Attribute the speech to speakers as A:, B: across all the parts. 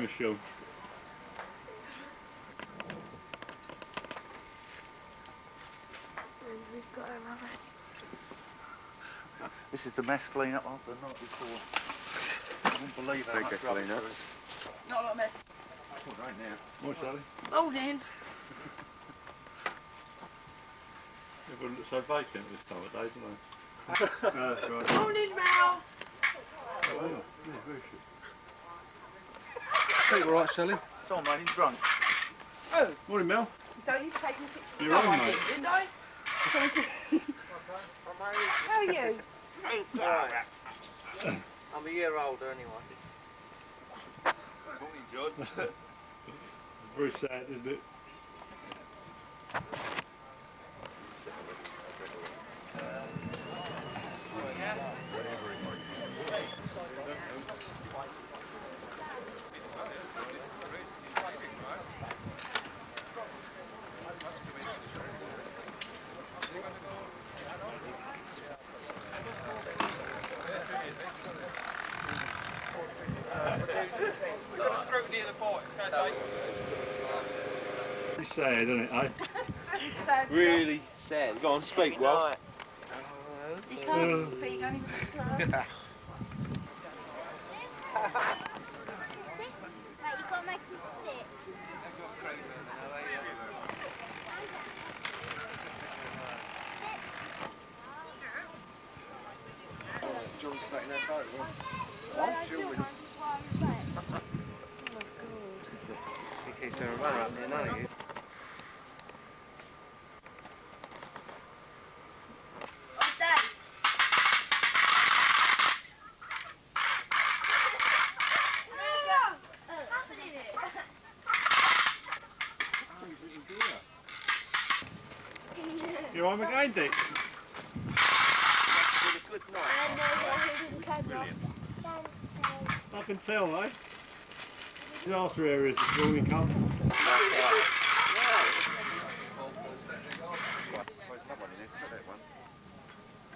A: Your famous show.
B: This is the mess clean up after the night before. I wouldn't believe how
C: Bigger
B: much rubbish
C: clean-up.
B: there is.
D: Not like mess.
B: Oh, right now.
A: What, Sally?
D: Morning.
A: Everyone looks so vacant this time of day, don't they? uh, right.
D: Morning, Mel.
A: Oh, yeah. Yeah, very sure.
B: Think all right, Sally? Someone made he's drunk. Oh.
A: Morning, Mel.
D: Don't you've taken a picture
A: You're
D: of
A: on,
D: I
A: mate.
D: did, didn't I? How are you?
E: I'm a year older anyway.
C: Morning, John.
A: It's very sad, isn't it?
F: thought it's going to take.
A: It's sad, isn't it, eh?
E: Really sad. Go on, speak, Rob.
D: You can't speak, only with a slur.
G: Right, you gotta make them sit.
C: John's taking that photo.
E: He keeps doing a runner up there, none of you.
G: Oh, dates. Happening it.
A: You're on again, Dick. I can tell, eh? Disaster areas of Birmingham.
C: Well, there's another one in there. Take that one.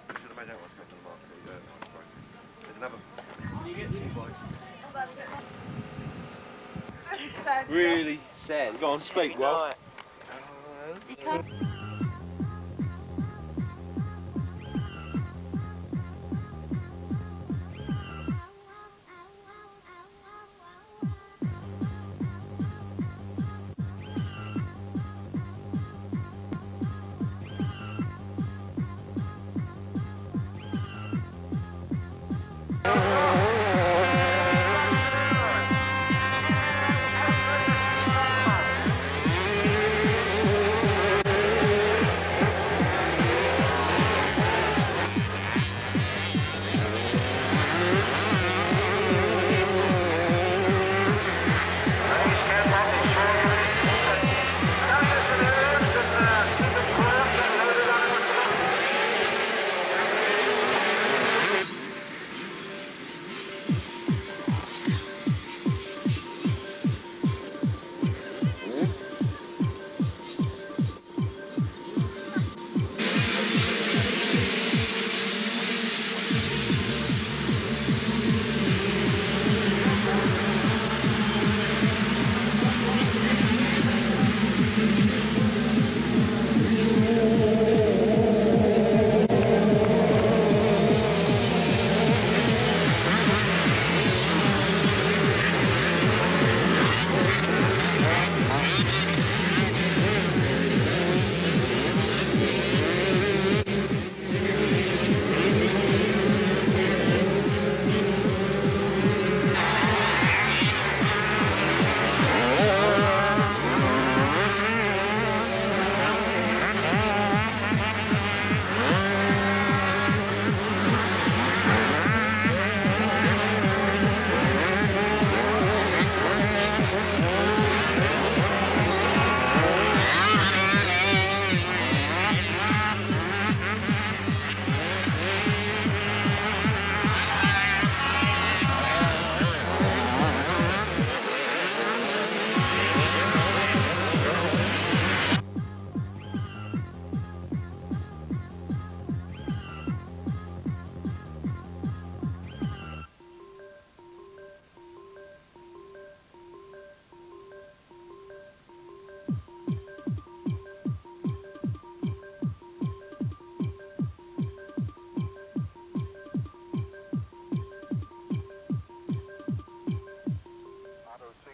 C: You should have made that one come to the. Yeah, that's right. There's another.
E: Really sad. Go on, speak, Rob.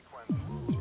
B: sequence.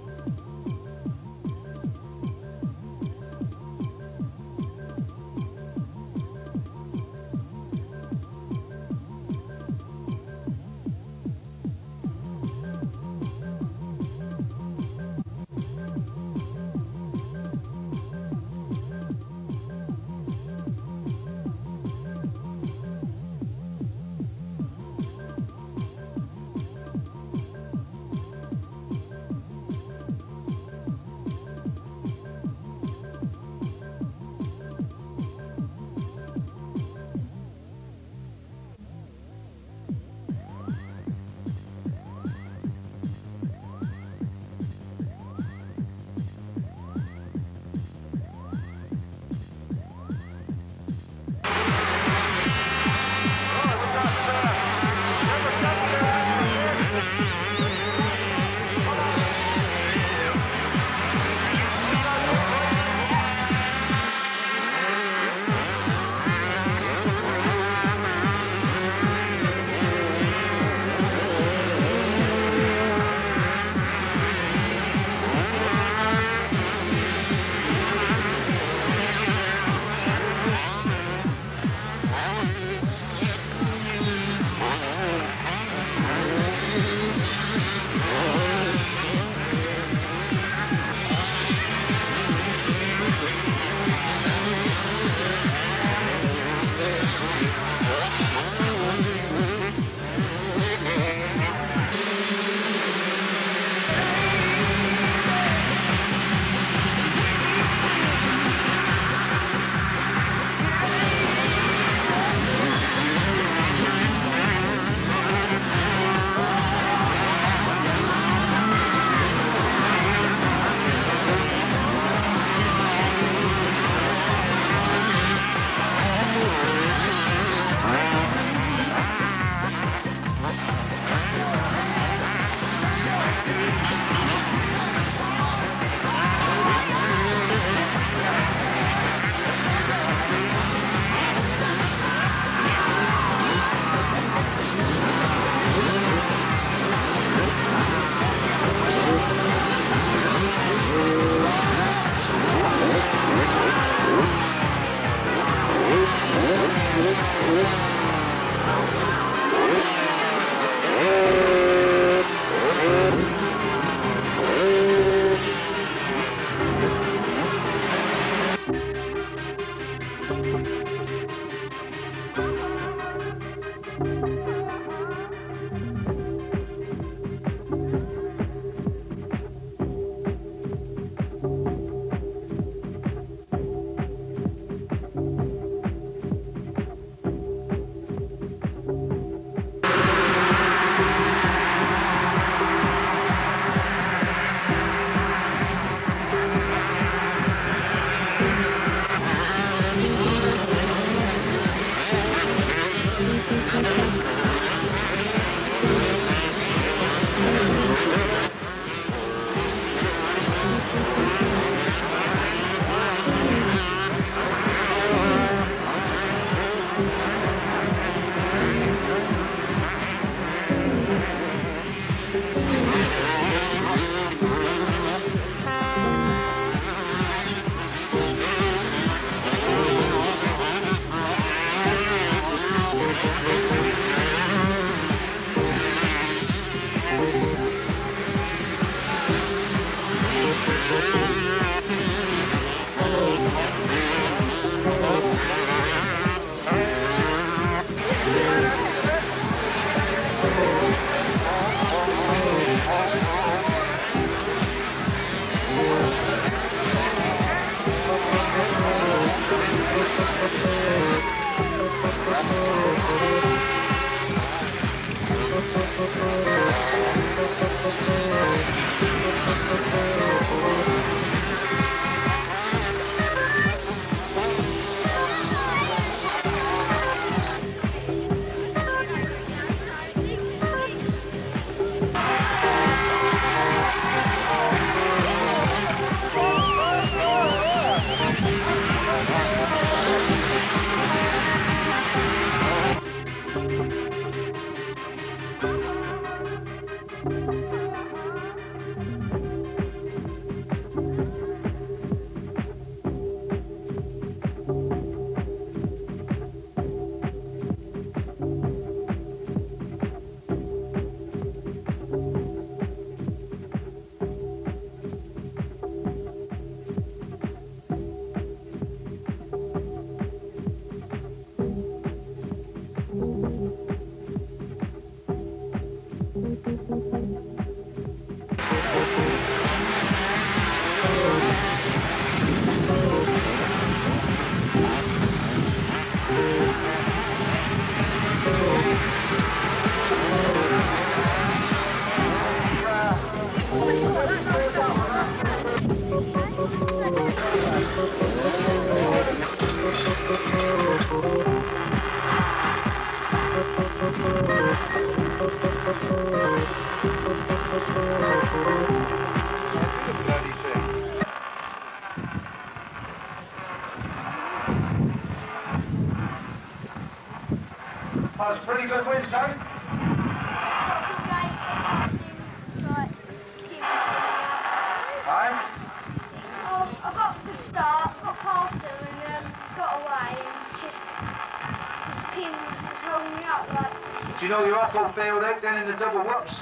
B: Double whoops?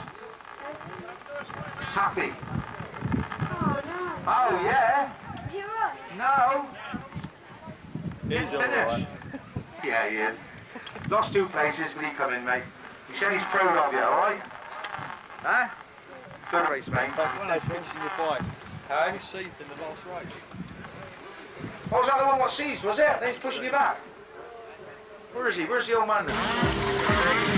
B: Tappy.
G: oh no.
B: Oh, yeah?
G: Is he alright?
B: No.
A: He's all
B: Finish.
A: right.
B: Yeah, he is. Lost two places, but he come in, mate. He said he's proud of you, all right? Huh? Good race, mate.
H: When they finished in the bike, how he seized in the last race.
B: Oh, was that the one what seized, was it? Then he's pushing you back. Where is he? Where's the old man?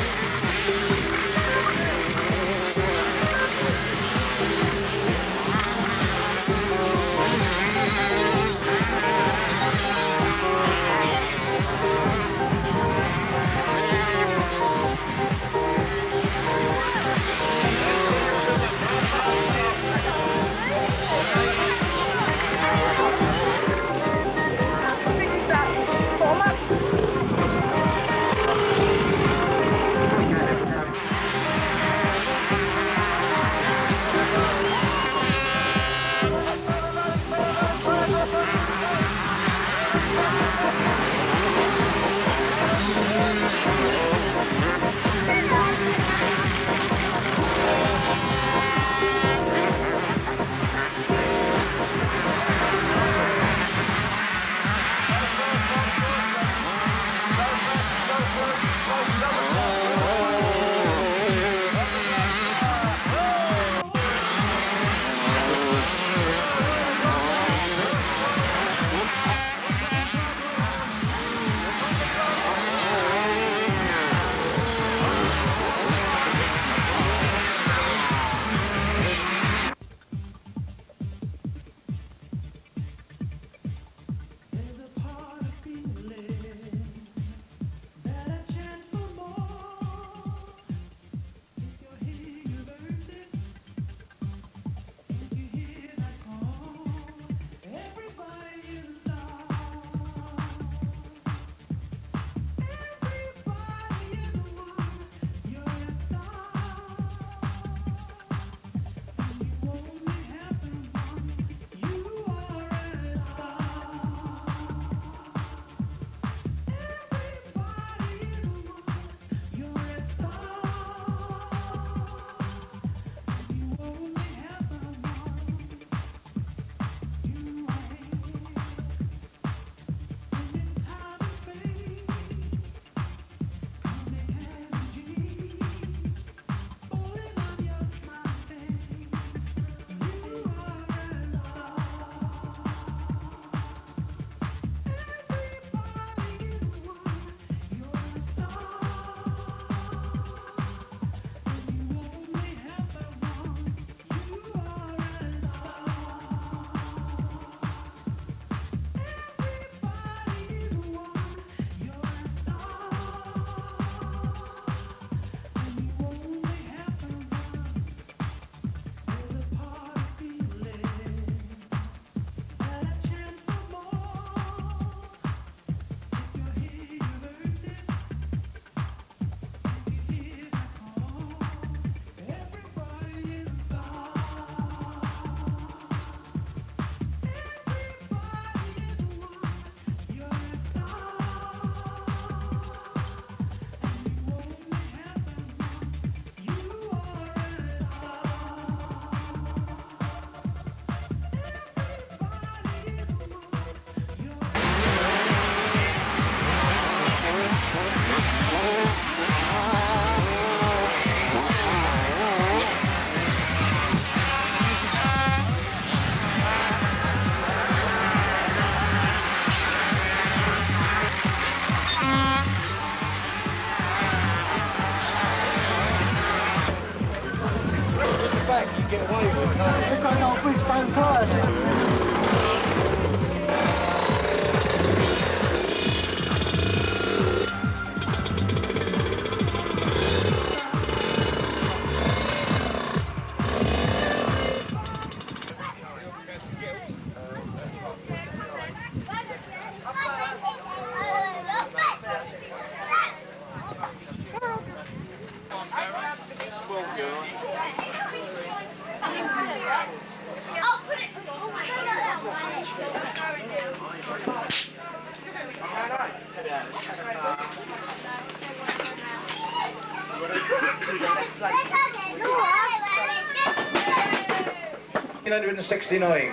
B: 69.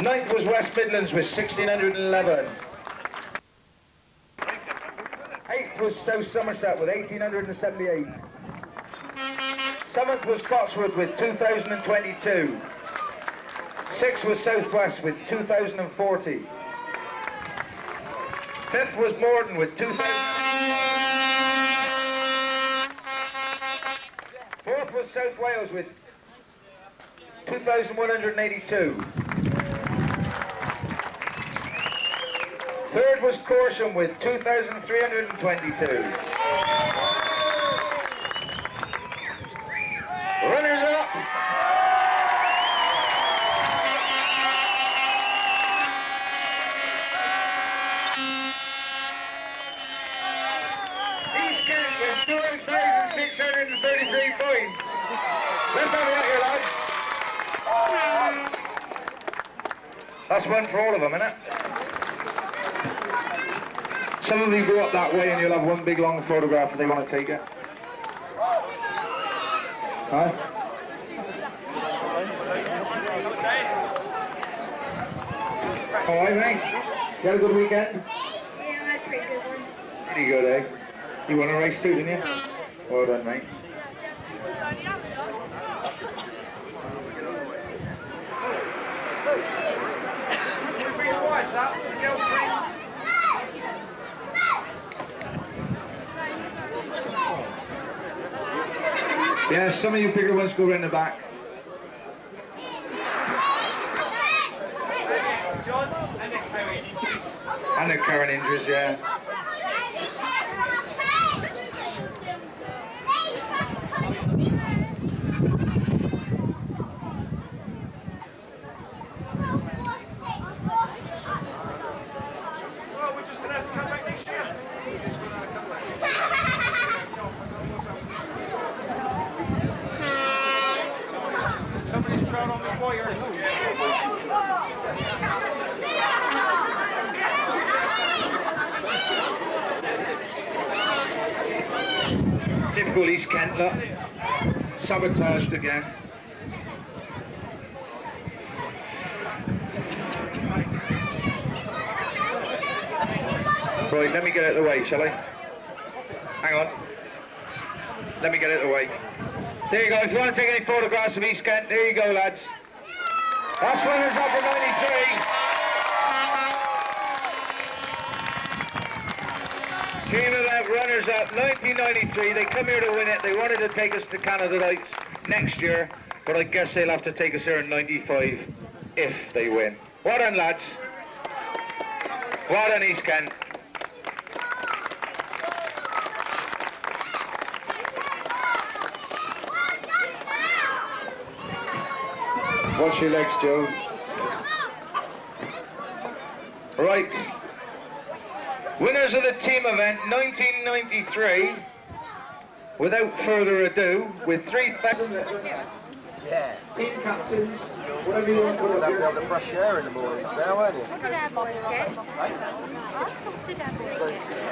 B: Ninth was West Midlands with 1611. Eighth was South Somerset with 1878. Seventh was Cotswold with 2022. Sixth was Southwest with 2040. Fifth was Morden with 2000. Fourth was South Wales with 2,182. Third was Corsham with 2,322. For all of them, isn't? Some of you go up that way and you'll have one big long photograph if they want to take it. Huh? All right, mate. You had a good weekend?
G: Yeah, pretty good one.
B: Pretty good, eh? You won a race too, didn't you? Well done, mate. Yeah, some of you bigger ones go around the back. And the current injuries, yeah.
F: Well, we're just going to have to come back next year.
H: Somebody's trout on the wire.
B: Typical East Kent. Sabotaged again. Right, let me get out of the way, shall I? Hang on. Let me get out of the way. There you go. If you want to take any photographs of East Kent, there you go, lads. That's runners up for 93. Team of that runners up, 1993. They come here to win it. They wanted to take us to Canada Heights next year, but I guess they'll have to take us here in 95 if they win. Well done, lads. Well done, East Kent. Watch your legs, Joe. Right. Winners of the team event 1993. Without further ado, with 3,000
I: Yeah.
B: team captains, whatever you want to
I: You'll
B: put
I: have to
B: up
I: have the fresh air in the mornings now, won't you?
G: What did our boys get? What did our boys get?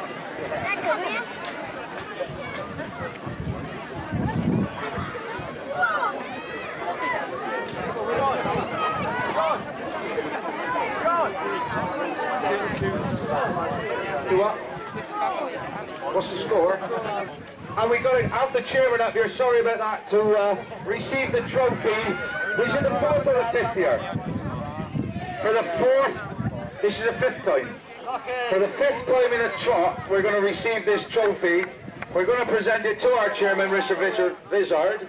B: Do what? What's the score? And we've got to have the chairman up here, sorry about that, to uh, receive the trophy. Was it the fourth or the fifth year? For the fourth, this is the fifth time. For the fifth time in a trot, we're going to receive this trophy. We're going to present it to our chairman, Mr. Vizard- Vizard,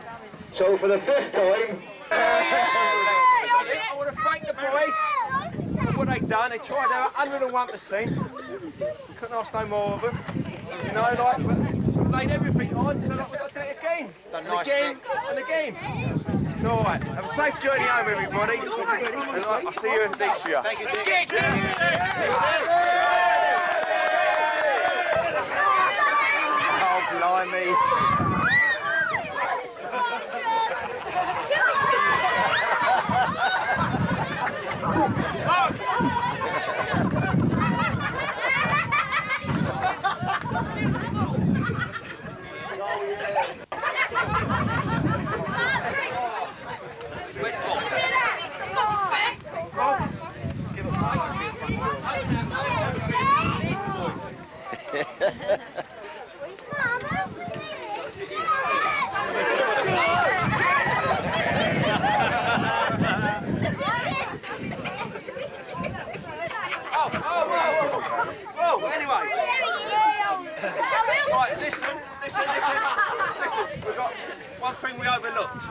B: So for the fifth time,
F: I want to thank the boys for what they've done. They tried their 101%. Couldn't ask no more of them. You know, like, everything on, so like, we've got to do it again. And
H: nice,
F: again, and again. All right. Have a safe journey home, everybody. And uh, I'll see you next year.
H: Thank you, Dick. Oh, blimey.
F: Oh, oh, whoa, whoa, whoa. Whoa, anyway. Right, listen, listen, listen, listen. We've got one thing we overlooked.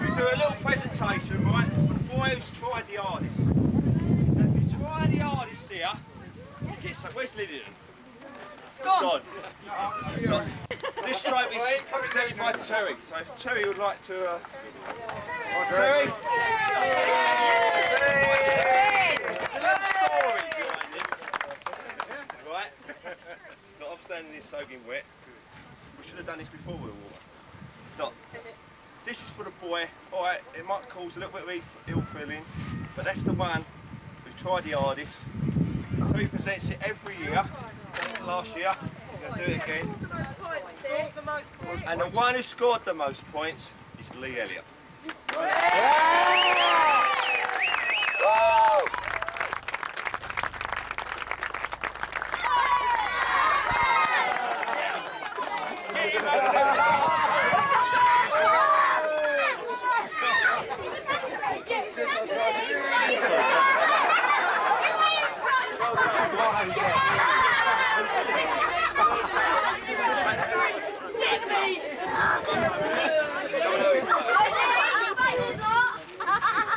F: We do a little presentation, right, for the boy who's tried the hardest. Now, if you try the hardest here, you get some. Where's Lydian? Gone. Gone. This trophy is presented by Terry. So if Terry would like to. Uh... Terry? There's a little story behind this. Right? Notwithstanding this soaking wet, we should have done this before we were warm. Look, this is for the boy. Alright, it might cause a little bit of ill feeling, but that's the one who tried the hardest. So he presents it every year. Last year, he's going to do it again. And the one who scored the most points is Lee Elliott.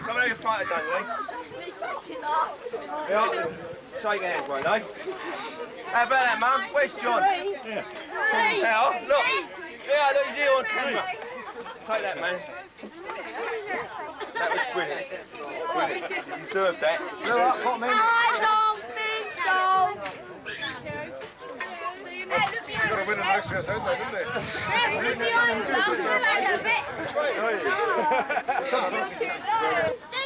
F: Come over fight again, Lee. Yeah. Shake hands, won't they? How about that, Mum? Where's John? Yeah. Now, look. Yeah, look, he's here on camera. Take that, man. That was brilliant. Brilliant. You deserved that. You deserved it.
G: I don't think so.
I: You've got to win an extra cent, though, didn't they?
G: Let's